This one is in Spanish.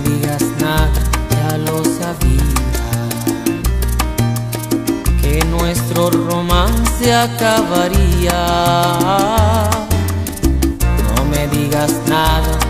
me digas nada, ya lo sabía. Que nuestro romance acabaría. No me digas nada